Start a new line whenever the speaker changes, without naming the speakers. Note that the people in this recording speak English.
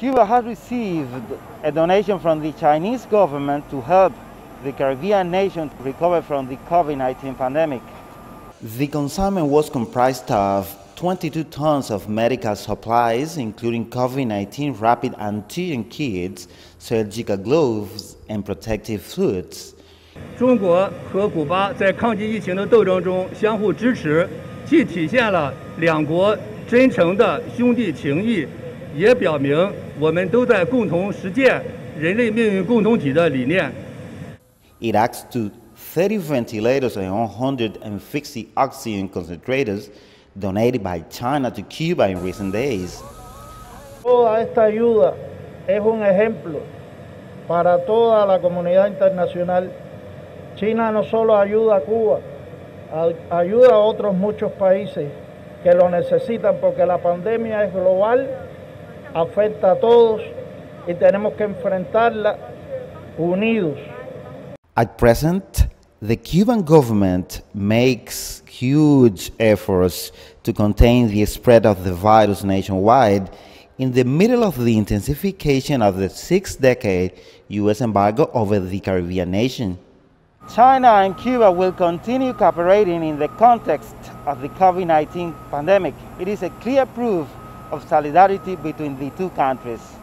Cuba has received a donation from the Chinese government to help the Caribbean nation recover from the COVID-19 pandemic. The consignment was comprised of 22 tons of medical supplies, including COVID-19 rapid antigen kits, surgical gloves, and protective suits.
中国和古巴在抗击疫情的斗争中相互支持，既体现了两国真诚的兄弟情谊， 也表明我们都在共同实践人类命运共同体的理念。
It adds to 30 ventilators and 160 oxygen concentrators donated by China to Cuba in recent days.
Toda esta ayuda es un ejemplo para toda la comunidad internacional. China no solo ayuda a Cuba, ayuda a otros muchos países que lo necesitan porque la pandemia es global, afecta a todos y tenemos que enfrentarla unidos.
At present, the Cuban government makes huge efforts to contain the spread of the virus nationwide in the middle of the intensification of the six decade U.S. embargo over the Caribbean nation. China and Cuba will continue cooperating in the context of the COVID 19 pandemic. It is a clear proof of solidarity between the two countries.